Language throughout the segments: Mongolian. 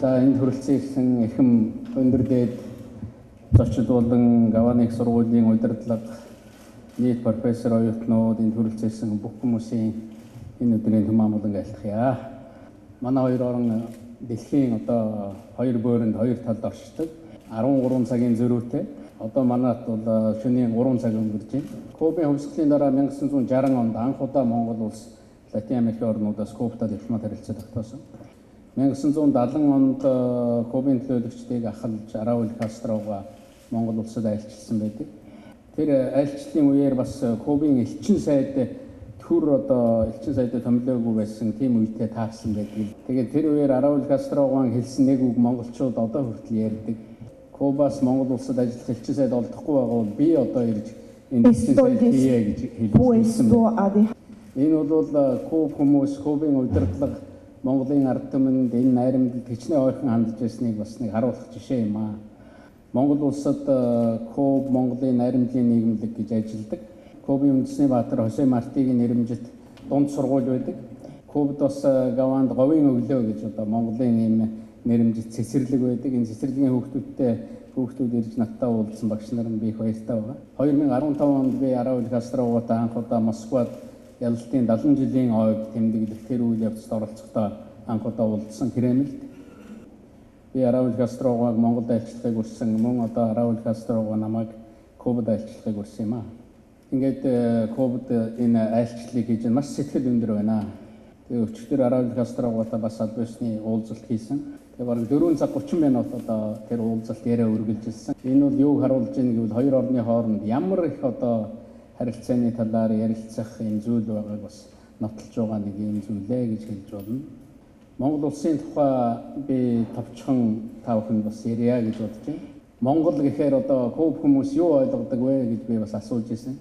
За энд хүрэлцэн ирсэн эрхэм өндөр дээд зочид болон Гаваныг сургуулийн удирдлага нийт профессор оюутнууд энд хүрэлцээсэн бүх хүмүүсийн энэ өдрийн төм амгалан айлтгая. Манай хоёр орон дэлхийн одоо хоёр бөөрөнд хоёр талд оршдог. 13 цагийн зөрүүтэй. Одоо манайд бол шөнийн 3 цаг өнгөрч байна. Кубын хувьсгалын дараа 1960 онд анх удаа Монгол улс Латин Америкийн орнуудаас Кубтад дипломат харилцаа тогтоосон. 1970 онд Кубын төлөөлөгчдийг ахалж Раул Кастрога Монгол улсад айлчилсан байдаг. Тэр айлчлалын үеэр бас Кубын элчин сайд төр одоо элчин сайдад томилоогүй байсан тийм үедээ таарсан байдаг. Тэгээд тэр үеэр Раул Кастрогоон хэлсэн нэг үг монголчууд одоо хүртэл ярьдаг. Кубаас Монгол улсад ажиллах элчин сайд олдохгүй байгаа бол би одоо ирж энэ элчин сайд хийе гэж хэлсэн. Энэ бол Куб хүмүүс Кубын удирдлага Монголын ард түмэнд энэ найрамдад хичнээн ойрхон хандж байсныг бас нэг харуулах жишээ юм аа. Монгол улсад Куб Монголын найрамдлын нийгэмлэг гэж ажилладаг. Кубын үндэсний баатар Хосе Мартигийн нэрэмжит дунд сургууль байдаг. Кубд бас Гаванд говийн өглөө гэж одоо Монголын ийм нэрэмжит цэцэрлэг байдаг. Энэ цэцэрлэгийн хүүхдүүдтэй хүүхдүүд ирж надтай уулзсан багш нар нь би их баяртай байгаа. 2015 онд би Араул Кастрогоотой анх удаа Москвад ялалтын 70 жилийн ойг тэмдэглэх тэр үйл явцад оролцохдоо анх удаа уулзсан Кремльд. Би Араул Кастрогоог Монголд айлчлахыг хүссэн. Мөн одоо Араул Кастрого намайг Кубад айлчлахыг хүссэн юм аа. Ингээд Кубад энэ айлчлалыг хийж маш сэтгэл өндөр байна. Тэгээ өчигдөр Араул Кастрогоотой бас аль бишний уулзалт хийсэн. Тэгээ бараг 4 цаг 30 минут одоо тэр уулзалт яриа үргэлжилсэн. Энэ бол юуг харуулж байна гэвэл хоёр орны хооронд ямар их одоо харилцааны талаар ярилцах юм зүйл байгааг бас нотолж байгаа нэг юм зүйлээ гэж хэлж болно. Монгол улсын тухай би товчхон та бүхэнд бас ярья гэж бодож байна. Монгол гэхээр одоо куб хүмүүс юу ойлгодог вэ гэж би бас асууж ирсэн.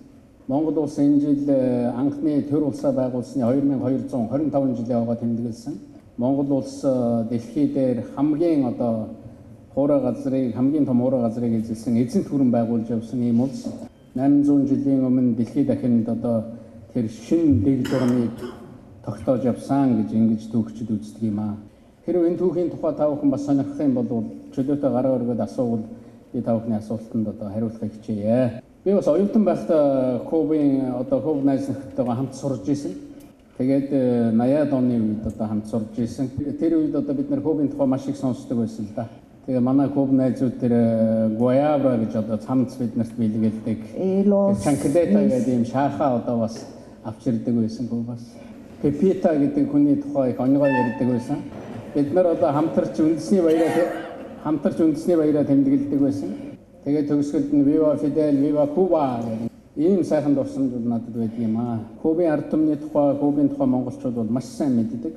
Монгол улс энэ жил анхны төр улсаа байгуулсны 2225 жилийн ойгоо тэмдэглэсэн. Монгол улс дэлхий дээр хамгийн одоо хуурай газрыг хамгийн том хуурай газрыг эзэлсэн эзэнт хүрэн байгуулж явсан ийм улс. 800 жилийн өмнө дэлхийд дахинд одоо тэр шин дэг дурмыг тогтоож явсан гэж ингэж түүхчид үздэг юм аа. Хэрвээ энэ түүхийн тухай та бүхэн бас сонирхох юм бол чөлөөтэй гараа өргөд асуувал би та бүхний асуултанд одоо хариулахыг хичээе. Би бас оюутан байхдаа Кубын одоо Куб найзтайгаа хамт сурж исэн. Тэгээд 80-аад оны үед одоо хамт сурж исэн. Тэр үед одоо бид нэр Кубын тухай маш их сонсдог байсан л да. Тэгээ манай клуб найзууд тэр Guayabra гэж одоо цамц биднэрт бэлгэлдэг. Чанклета гэдэг юм шаахаа одоо бас авч ирдэг байсан гоо бас. Pepita гэдэг хүний тухай их онгой ярьдаг байсан. Бид нар одоо хамтарч үндэсний баяраа хамтарч үндэсний баяраа тэмдэглэдэг байсан. Тэгээ төгсгөлд нь Viva Fidel, Viva Cuba гэдэг ийм сайхан дурсамжууд надад байдаг юм аа. Кубын ард түмний тухай, Кубын тухай монголчууд бол маш сайн мэддэг.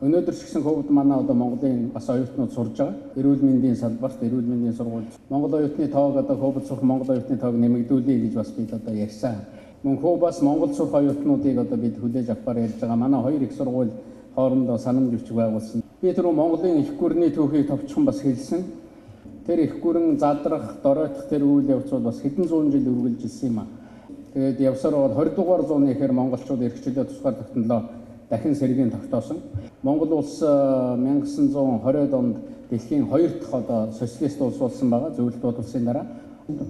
Өнөөдөр ч гэсэн хөвд манай одоо Монголын бас оюутнууд сурж байгаа. Эрүүл мэндийн салбарт, эрүүл мэндийн сургуульд Монгол оюутны тоог одоо хөвд сурах Монгол оюутны тоог нэмэгдүүлэе гэж бас бид одоо ярьсан. Мөн хөвбас Монгол сурах оюутнуудыг одоо бид хүлээж авахар ярьж байгаа. Манай хоёр их сургууль хоорондоо санамж бичиг байгуулсан. Би түрүү Монголын их гүрний түүхийг товчхон бас хэлсэн. Тэр их гүрэн задрах, доройтох тэр үйл явцууд бас хэдэн зуун жил үргэлжилсэн юм аа. Тэгээд явсаар бол 20 дугаар зууны ихэр монголчууд эрхчлөө тусгаар тогтнолоо дахин сэргийн тогтоосон. Монгол улс 1920-ад онд дэлхийн хоёр дахь одоо социалист улс болсон байгаа. Зөвлөлт улсын дараа.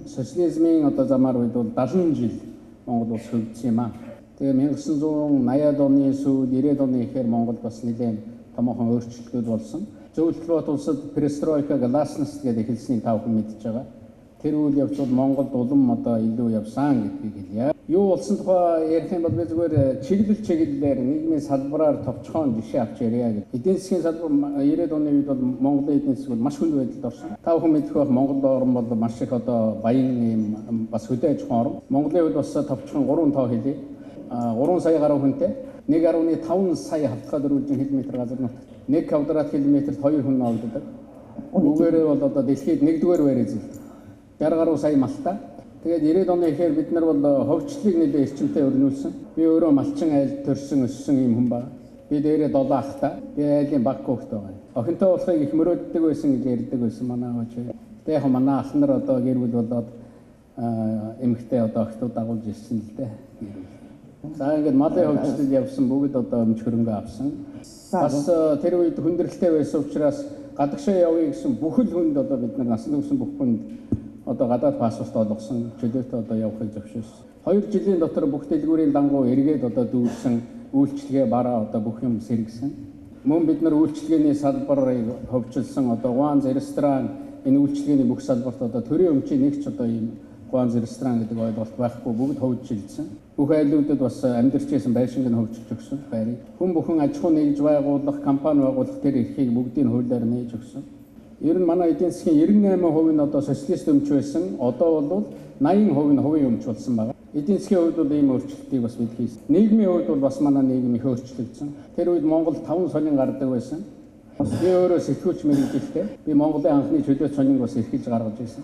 Социализмын одоо замаар үед бол 70 жил Монгол улс хөгжсөн юм аа. Тэгээ 1980-ад оны сүүл 90-ад оны ихээр Монгол бас нэлээд томоохон өөрчлөлтүүд болсон. Зөвлөлт улсад перестройка, гласность гэдэг хэлснийг та бүхэн мэдж байгаа. Тэр үйл явцууд Монголд улам одоо илүү явсан гэдгийг хэлье. Юу болсон тухай ярих юм бол би зүгээр чиглэл чиглэлээр нийгмийн салбараар товчхон жишээ авч ярья гэх. Эдийн засгийн салбар 90-ад оны үед бол Монголын эдийн засаг маш хүнд байдалд орсон. Та бүхэн мэдэх байх Монгол орн бол маш их одоо баян юм бас хөдөө аж ахуйн орн. Монголын үед бас товчхон 3 тоо хэлье. 3 сая гаруй хүнтэй 1.5 сая хавтгад дөрвөлжин км газар нутагт 1 квадрат километрт 2 хүн ногддог. Үгээрээ бол одоо дэлхийд нэгдүгээр байр эзэлдэг. 60 гаруй сая малтай. Тэгээд 90-ад оны ихээр бид нар бол э, хөгжлийг нэлээд эрчимтэй өрнүүлсэн. Би өөрөө малчин айл төрсөн өссөн юм хүн ба. Би дээрээ 7 ахтай. Би айлын баг хөхт байгаа. Охинтой болохыг их мөрөөддөг байсан гэж ярьдаг байсан манай аач. Тэ яг манай ах нар одоо гэр бүл болоод э, эмэгтэй одоо охтууд дагуулж ирсэн л дээ. За ингээд малын хөгжлөд явсан бүгд одоо өмч хөрөнгө авсан. Бас э, тэр үед хүндрэлтэй байсан учраас гадагшаа явъя гэсэн бүхэл хүнд одоо бид нар насны хүрсэн бүх хүнд одоо гадаад паспорт олгосон чөлөөтэй одоо явахыг зөвшөөрсөн. Хоёр жилийн дотор бүх дэлгүүрийн дангуу эргээд одоо дүүрсэн үйлчлэгээ бараа одоо бүх юм сэргсэн. Мөн бид нар үйлчлэгээний салбарыг хөгжилсөн одоо Гуанз ресторан энэ үйлчлэгээний бүх салбарт одоо төрийн өмчийн нэг ч одоо ийм Гуанз ресторан гэдэг ойлголт байхгүй бүгд хөгжилсэн. Бүх айлуудад бас амьдарчсэн байшинг нь хөгжиж өгсөн байрыг. Хүн бүхэн аж ахуй нэгж байгуулах, компани байгуулах тэр эрхийг бүгдийг хуулиар нээж өгсөн. Ер нь манай эдийн засгийн 98% нь одоо социалист өмч байсан. Одоо бол 80% нь хувийн өмч болсон байна. Эдийн засгийн хувьд бол ийм өөрчлөлтийг бас бид хийсэн. Нийгмийн хувьд бол бас манай нийгэм их өөрчлөгдсөн. Тэр үед Монгол 5 сонин гардаг байсан. Би өөрөө сэтгүүлч мэрэгжилтэй. Би Монголын анхны чөлөөт сонин бас эрхэлж гаргаж байсан.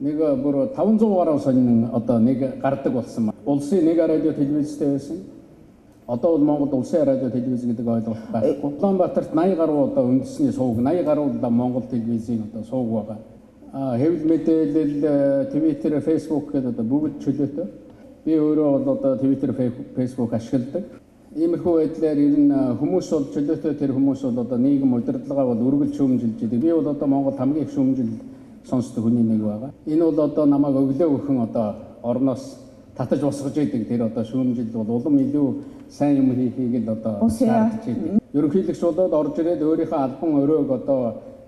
Нэг бүр 500 гаруй сонин одоо нэг гардаг болсон ба. Улсын нэг радио телевизтэй байсан. Одоо бол Монгол улсын радио телевиз гэдэг ойлголт байхгүй. Улаанбаатарт 80 гаруй одоо үндэсний сувг, 80 гаруй одоо Монгол телевизийн одоо сувг байгаа. А хэвлэл мэдээлэл, Twitter, Facebook гэдэг одоо бүгд чөлөөтэй. Би өөрөө бол одоо Twitter, Facebook ашигладаг. Иймэрхүү байдлаар ер нь хүмүүс бол чөлөөтэй тэр хүмүүс бол одоо нийгэм удирдлагаа бол үргэлж шүүмжилж идэг. Би бол одоо Монгол хамгийн их шүүмжил сонсдог хүний нэг байгаа. Энэ бол одоо намайг өглөө өхөн одоо орноос татаж босгож идэг тэр одоо шүүмжил бол улам илүү сайн юм хийхийг л одоо шаардж идэг. Ерөнхийлөгч болоод орж ирээд өөрийнхөө албан өрөөг одоо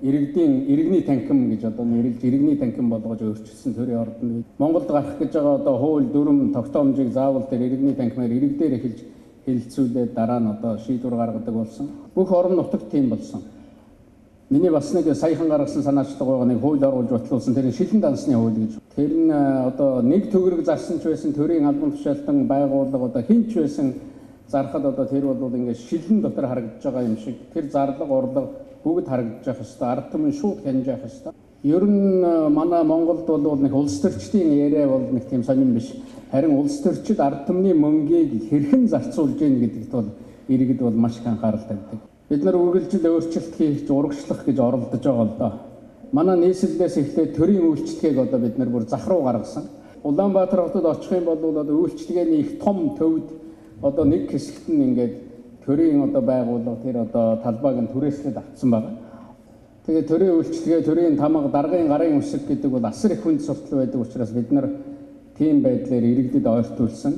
иргэдийн иргэний танхим гэж одоо нэрлэж иргэний танхим болгож өөрчилсөн төрийн ордон. Монголд гарах гэж байгаа одоо хууль дүрм тогтоомжийг заавал тэр иргэний танхимаар иргэдээр эхэлж хэлэлцүүлээд дараа нь одоо шийдвэр гаргадаг болсон. Бүх орон нутагт тийм болсон. Миний бас нэг саяхан гаргасан санаачлага байгаа нэг хууль оруулж батлуулсан тэр шилэн дансны хууль гэж. Тэр нь одоо нэг төгрөг зарсан ч байсан төрийн албан тушаалтан байгууллага одоо хинч байсан зархад одоо тэр бол ингээд шилэн дотор харагдаж байгаа юм шиг тэр зарлага урлага бүгд харагдаж явах хэвээр ард түмэн шууд хянаж явах хэвээр. Ер нь манай Монголд бол нэг улс төрчдийн яриа бол нэг тийм сонирн биш. Харин улс төрчид ард түмний мөнгийг хэрхэн зарцуулж гин гэдэгт бол иргэд бол маш их анхаарал тавьдаг. Бид нар үргэлжил өөрчлөлт хийж урагшлах гэж оролдож байгаа л доо. Манай нийслэлээс эхлээд төрийн үйлчлэгийг одоо бид нар бүр зах руу гаргасан. Улаанбаатар хотод очих юм бол одоо үйлчлэгээний их том төвд одоо нэг хэсэгт нь ингээд төрийн одоо байгууллага тэр одоо талбайг нь түрээслээд авцсан байна. Тэгээ төрийн үйлчлэгээ, төрийн тамга, даргын гарын үсэг гэдэг бол асар их хүнд суртал байдаг учраас бид нар тийм байдлаар иргэдэд ойртуулсан.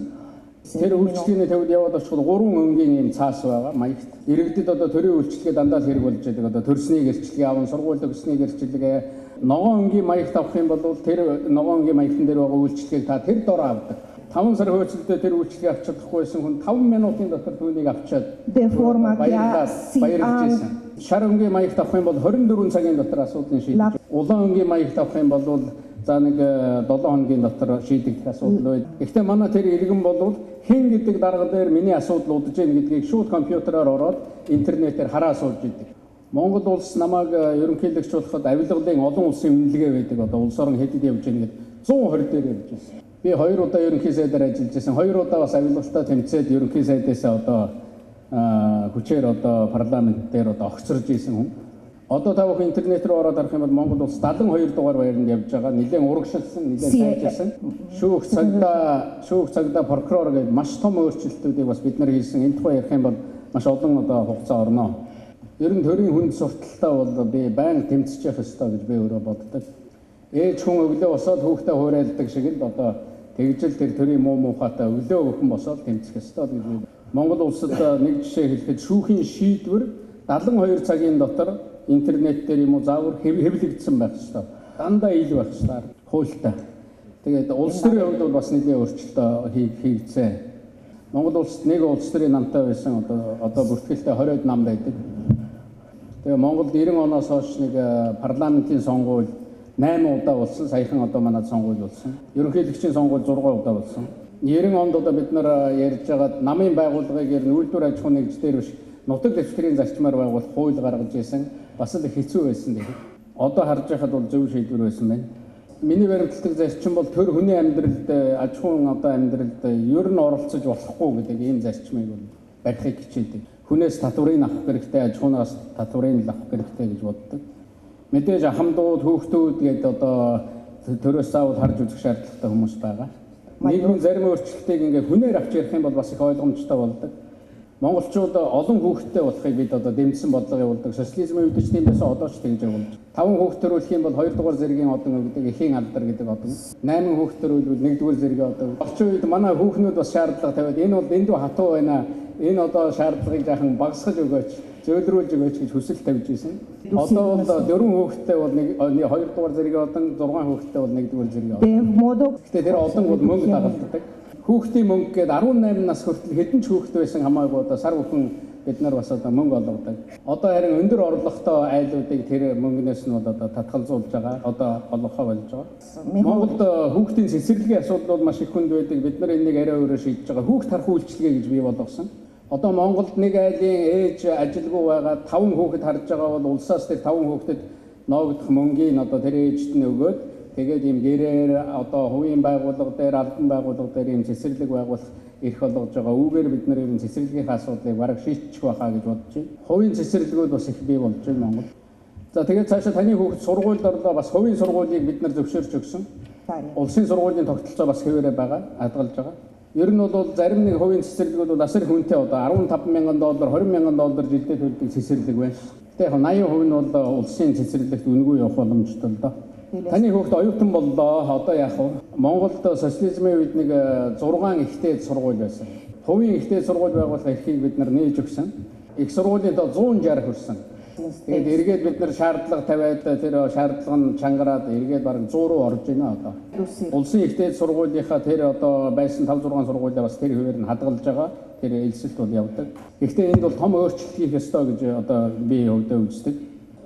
Тэр үйлчлэгээний төвд яваад очиход гурван өнгийн юм цаас байгаа маягт. Иргэдэд одоо төрийн үйлчлэгээ дандаа л хэрэг болж байдаг. Одоо төрсний гэрчлэгээ аван, сургууль өгсний гэрчлэгээ, ногоон өнгийн маягт авах юм бол тэр ногоон өнгийн маягтан дээр байгаа үйлчлэгийг та тэр дор авдаг. 5 сар хөөцөлдөө тэр үйлчлэгийг авч чадахгүйсэн хүн 5 минутын дотор түүнийг авчаад баярлаж ang байсан. Шар өнгийн маягт авах юм бол 24 цагийн дотор асуудлыг шийдэж. Улаан өнгийн маягт авах юм бол за нэг 7 хоногийн дотор шийдэгдэх асуудал байд. Гэхдээ манай тэр иргэн бол хэн гэдэг дарга дээр миний асуудал удаж гин гэдгийг шууд компьютероор ороод интернетээр хараа сууж идэг. Монгол улс намайг э, ерөнхийлөгч болоход авилгалын олон улсын үнэлгээ байдаг. Одоо улс орон хэдэд явж байгаа гэдэг 120 дээр явж байсан. Би хоёр удаа ерөнхий сайдаар ажиллаж байсан. Хоёр удаа бас авилгалтаа тэмцээд ерөнхий сайдаас одоо хүчээр одоо парламент дээр одоо огцорж исэн хүн. Одоо та бүхэн интернет рүү ороод харах юм бол Монгол улс 72 дугаар баяранд явж байгаа. Нилээн урагшилсан, нилээн сайжирсан. Шүүх цагдаа, шүүх цагдаа прокурор гэдэг маш том өөрчлөлтүүдийг бас бид нар хийсэн. Энэ тухай ярих юм бол маш олон одоо хугацаа орно. Ер нь төрийн хүнд сурталтаа бол би байн тэмцэж явах ёстой гэж би өөрөө боддог. Ээж хүн өглөө босоод хүүхдээ хуурайлдаг шиг л одоо тэгжэл тэр төрийн муу муухайтай өглөө өхөн босоод тэмцэх ёстой гэж би Монгол улсад нэг жишээ хэлэхэд шүүхийн шийдвэр 72 цагийн дотор интернет дээр юм уу заавар хэв- хэвлэгдсэн байх ёстой. Дандаа ил байх ёстой. Хуультай. Тэгээд улс төрийн хувьд бол бас нэгэн өөрчлөлт хий- хийгдсэн. Монгол улсад нэг улс төрийн намтай байсан одоо одоо бүртгэлтэй 20-од нам байдаг. Тэгээ Монголд 90 оноос хойш нэг парламентын сонгуул 8 удаа болсон. Саяхан одоо манад сонгуул болсон. Ерөнхийлөгчийн сонгуул 6 удаа болсон. 90 онд одоо бид нар ярьж байгаа намын байгууллагыг ер нь үйлдвэр аж ахуйн нэгжлэр биш нутаг дэвсгэрийн зарчмаар байгуулах хууль гаргаж ирсэн. Бас л хэцүү байсан гэх. Одоо харж байхад бол зөв шийдвэр байсан байна. Миний баримтлагдаг зарчим бол төр хүний амьдралд аж ахуйн одоо амьдралд ер нь оролцож болохгүй гэдэг ийм зарчмыг бол барихыг хичээдэг. Хүнээс татврыг авах хэрэгтэй, аж ахуйнаас татврыг авах хэрэгтэй гэж боддог. Мэдээж ахмадууд, хүүхдүүд гэдэг одоо төрөөс заавал харж үзэх шаардлагатай хүмүүс байгаа. Нийгмийн зарим өөрчлөлтийг ингээ хүнээр авч ярих юм бол бас их ойлгомжтой болдог. Монголчууд олон хүүхэдтэй болохыг бид одоо дэмжсэн бодлого явуулдаг. Социализмын үед ч тийм байсан одоо ч тэгж явуулж. 5 хүүхэд төрүүлэх юм бол 2 дугаар зэргийн одон гэдэг эхийн алдар гэдэг одон. 8 хүүхэд төрүүлвэл 1 дугаар зэргийн одон. Орчин үед манай хүүхнүүд бас шаардлага тавиад энэ бол энд хатуу байна. Энэ одоо шаардлагыг жаахан багасгаж өгөөч, зөөлрүүлж өгөөч гэж хүсэл тавьж байсан. Одоо бол 4 хүүхэдтэй бол 1 2 дугаар зэргийн одон, 6 хүүхэдтэй бол 1 дугаар зэргийн одон. Гэхдээ тэр одон бол мөнгө дагалддаг хүүхдийн мөнгө гээд 18 нас хүртэл хэдэн ч хүүхэд байсан хамаагүй одоо сар бүхэн бид нар бас одоо мөнгө олгодог. Одоо харин өндөр орлоготой айлуудыг тэр мөнгнөөс нь бол одоо татгалзуулж байгаа. Одоо олгохоо болж байгаа. Монголд хүүхдийн цэцэрлэгийн асуудал бол маш их хүнд байдаг. Бид нар энийг арай өөрөөр шийдэж байгаа. Хүүхд тарах үйлчилгээ гэж бий болгосон. Одоо Монголд нэг айлын ээж ажилгүй байгаа 5 хүүхэд харж байгаа бол улсаас тэр 5 хүүхдэд ноогдох мөнгийг одоо тэр ээжд нь өгөөд Тэгээд ийм гэрээр одоо хувийн байгууллага дээр албан байгууллага дээр ийм цэцэрлэг байгуулах эрх олгож байгаа. Үүгээр бид нар ийм цэцэрлэгийн асуудлыг бараг шийдчих байхаа гэж бодож байна. Хувийн цэцэрлэгүүд бас их бий болж байна Монгол. За тэгээд цаашаа таны хүүхэд сургуульд орлоо бас хувийн сургуулийг бид нар зөвшөөрч өгсөн. Улсын сургуулийн тогтолцоо бас хэвээрээ байгаа, хадгалж байгаа. Ер нь бол зарим нэг хувийн цэцэрлэгүүд бол асар хүнтэй одоо 15 мянган доллар, 20 мянган доллар жилдээ төлдөг цэцэрлэг байна. Гэтэ яг 80% нь бол улсын цэцэрлэгт үнэгүй явах боломжтой л доо. Таны хүүхд оюутан боллоо. Одоо яах вэ? Монголд социализмын үед нэг 6 э, ихтэй сургууль байсан. Хувийн ихтэй сургууль байгуулах эрхийг бид нар нээж өгсөн. Их сургуулийн доо 160 хүрсэн. Тэгээд эргээд бид нар шаардлага тавиад тэр шаардлага нь чангараад эргээд бараг 100 руу орж байна одоо. Улсын ихтэй сургуулийнхаа тэр одоо байсан 5 6 сургуулиа бас тэр хуваар нь хадгалж байгаа. Тэр элсэлт бол явдаг. Гэхдээ энд бол том өөрчлөлт хийх ёстой гэж одоо би өвдөө үздэг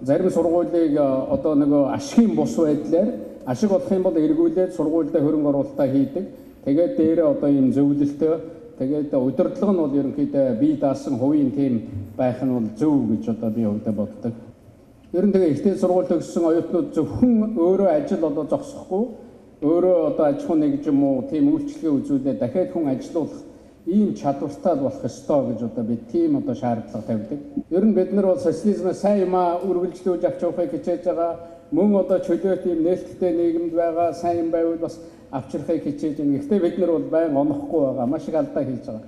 зарим сургуулийг э, одоо нөгөө ашигын бус байдлаар ашиг болох юм бол эргүүлээд сургуультай хөрөнгө оруулалтаа хийдэг. Тэгээд дээрээ одоо ийм зөвлөлтөө тэгээд удирдлага нь бол ерөнхийдөө бие даасан хувийн тим байх нь бол зөв гэж одоо би хувьдаа боддог. Ер нь тэгээ ихтэй сургууль төгссөн оюутнууд зөвхөн өөрөө ажил одоо зогсохгүй өөрөө одоо аж ахуй нэгж юм уу тийм үйлчлэгээ үзүүлээд дахиад хүн ажилуулах ийм чадвартай болох ёстой гэж одоо бид тийм одоо шаардлага тавьдаг. Ер нь бид нар бол социализмаас сайн юмаа үргэлжлүүлж авч явахыг хичээж байгаа. Мөн одоо чөлөөт ийм нээлттэй нийгэмд байгаа сайн юм байвал бас авчрахыг хичээж байна. Гэхдээ бид нар бол байн онохгүй байгаа. Маш их алдаа хийж байгаа.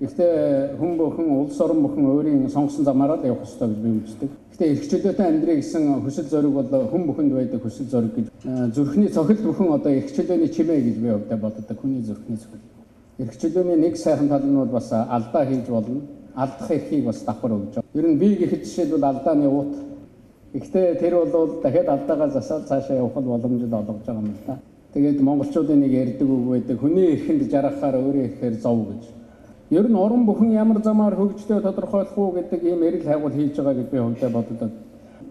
Гэхдээ хүн бүхэн улс орон бүхэн өөрийн сонгосон замаараа л явах ёстой гэж би үздэг. Гэхдээ эрх чөлөөтэй амьдрий гэсэн хүсэл зориг бол хүн бүхэнд байдаг хүсэл зориг гэж зүрхний цохилт бүхэн одоо эрх чөлөөний чимээ гэж би өвдө боддог. Хүний зүрхний цохилт эрхчлөөний нэг сайхан тал нь бол бас алдаа хийж болно. Алдах эрхийг бас давхар өгж байгаа. Ер нь би гэхэд жишээлбэл алдааны уут. Гэхдээ тэр бол дахиад алдаагаа засаад цаашаа явах боломжтой олгож байгаа юм л да. Тэгээд монголчуудын нэг ярьдаг үг байдаг. Хүний эрхэнд жаргахаар өөрөө ихээр зов гэж. Ер нь орон бүхэн ямар замаар хөгждөө тодорхойлох уу гэдэг ийм эрэл хайгуул хийж байгаа гэж би хувьдаа боддог.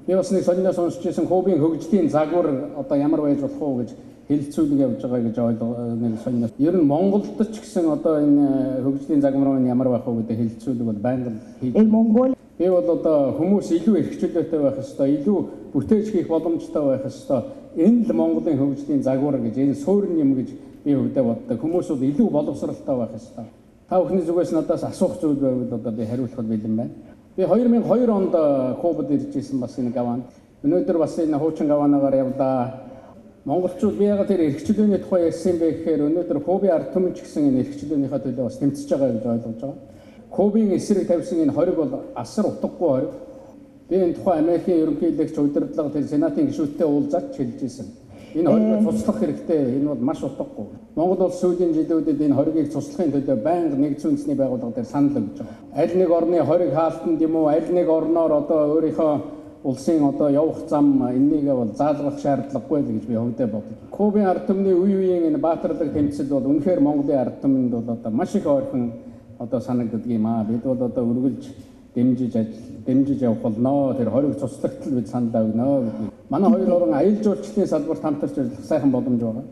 Би бас нэг сониноос сонсч байсан хобийн хөгжлийн загвар одоо ямар байж болох уу гэж хилцүүлэг явж байгаа гэж ойлгоно сонирхол. Ер нь Монголд ч гэсэн одоо энэ э, хөгжлийн загвар нь ямар байх вэ гэдэг хилцүүлэг бол байнга хийж. Энэ Монгол би бол одоо хүмүүс илүү эрхчлөлттэй байх ёстой, илүү бүтээж хийх боломжтой байх ёстой. Энэ л Монголын хөгжлийн загвар гэж энэ суурин юм гэж би өвдөө боддог. Хүмүүс бол илүү боловсралтай байх ёстой. Та бүхний зүгээс надаас асуух зүйл байвал одоо би хариулахад бэлэн байна. Би 2002 онд Кубад ирж исэн бас энэ гаванд. Өнөөдөр бас энэ хуучин гаваанагаар явлаа Монголчууд би ягаад тэр эрхчлөөний тухай ярьсан бэ гэхээр өнөөдөр Куби ард түмэн ч гэсэн энэ эрхчлөөнийхөө төлөө бас тэмцэж байгаа гэж ойлгож байгаа. Кубийн эсрэг тавьсан энэ хориг бол асар утгагүй хориг. Би энэ тухай Америкийн ерөнхийлөгч удирдлага тэр сенатын гишүүдтэй уулзаад хэлж ирсэн. Энэ хориг цуслах хэрэгтэй. Энэ бол маш утгагүй. Монгол улс сүүлийн жилүүдэд энэ хоригийг цуслахын төлөө байнга нэгдсэн үндэсний байгууллага дээр санал өгж байгаа. Аль нэг орны хориг хаалтанд юм уу, аль нэг орноор одоо өөрийнхөө улсын одоо явах зам энэнийг бол заалгах шаардлагагүй л гэж би хувьдаа бодож. Кубын ард түмний үе үеийн энэ баатарлаг тэмцэл бол үнэхээр Монголын ард түмэнд бол одоо маш их ойрхон одоо санагддаг юм аа. Бид бол одоо үргэлж дэмжиж ажил дэмжиж явах болно. Тэр хориг цуцлагт л бид санал өгнө гэдэг. Манай хоёр орон аялал жуулчлалын салбарт хамтарч ажиллах сайхан боломж байгаа.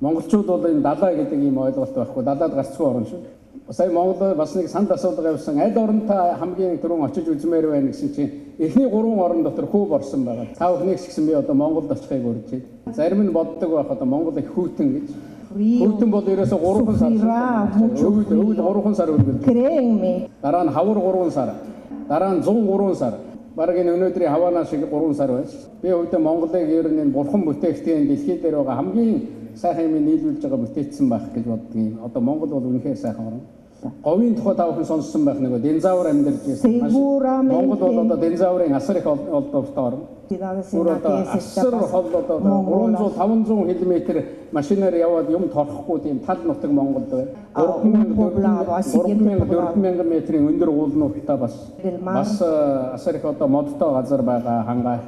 Монголчууд бол энэ далаа гэдэг ийм ойлголт байхгүй. Далаад гарцгүй орн шүү. Сая Монгол бас нэг санд асуудал явсан. Аль та хамгийн түрүүн очиж үзмээр байна гэсэн чинь эхний гурван орн дотор хүүв орсон байгаа. Та бүхнийс гэсэн би одоо Монголд очихыг урьж байна. Зарим нь боддог байх одоо Монгол их хүүтэн гэж. Хүүтэн бол ерөөсө 3 сар. Өвөл өвөл 3 сар үргэлж. Дараа нь хавар 3 сар. Дараа нь 103 сар. Бараг энэ өнөөдрийн хаваана шиг 3 сар байж. Би өвдө Монголыг ер нь бурхан бүтээгдэхүүн дэлхийд дээр байгаа хамгийн сайхан юм нийлүүлж байгаа бүтээсэн байх гэж боддгийн. Одоо Монгол бол үнэхээр сайхан орн. Говийн тухай та бүхэн сонссон байх нэг динзавр амьдарч байсан. Монгол бол одоо динзаврын асар их ол- олдвортой орн. Ciudades en Бүр одоо асар хол одоо Mongolas. 300 500 км машинаар яваад юм торхгүй тийм тал нутаг Монголд байна. А, un poblado, a siguiente 3000 4000 метрийн өндөр уулнуудтай бас бас э, асар их одоо модтой газар байгаа хангаа.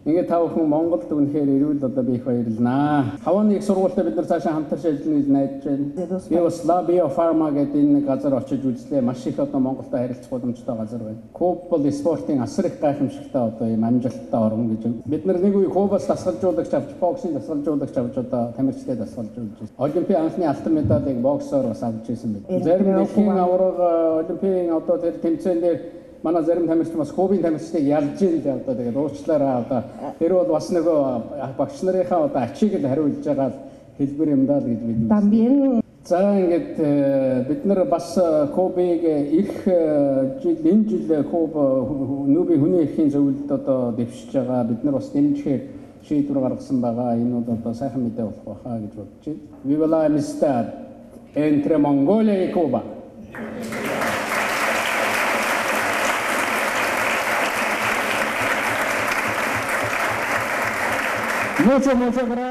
Ингээ та бүхэн Монголд үнэхээр ирвэл одоо би их баярлнаа. Хавааны их сургуультай бид нар цаашаа хамтарч ажиллана гэж найдаж байна. Би бас Labio Pharma гэдэг энэ газар очиж үзлээ. Маш их одоо Монголтой харилцах боломжтой газар байна. Куб бол спортын асар их гайхамшигтай одоо ийм амжилттай орн гэж. Бид нар нэг үе Кубаас дасгалжуулагч авч, боксing дасгалжуулагч авч одоо тамирчтай дасгалжуулж байна. Олимпийн анхны алтан медалийг боксоор бас авч ирсэн байна. Зарим дэлхийн аварга Олимпийн одоо тэр тэмцээн дээр манай зарим тамирч бас Кубын тамирчдыг ялж ийн л одоо тэгээд уучлаарай одоо тэр бол бас нөгөө багш нарынхаа одоо ачийг л хариулж байгаа хэлбэр юм даа л гэж бид. También За ингээд э, бид нар бас э, Кубыг их э, жил энэ жил Куб нүүбийн хүний эрхийн зөвлөлд одоо дэвшиж байгаа. Бид нар бас дэмжихээр шийдвэр гаргасан байгаа. Энэ бол одоо сайхан мэдээ болох байхаа гэж бодож байна. Viva la amistad entre Mongolia y Cuba. Muchas, muchas gracias.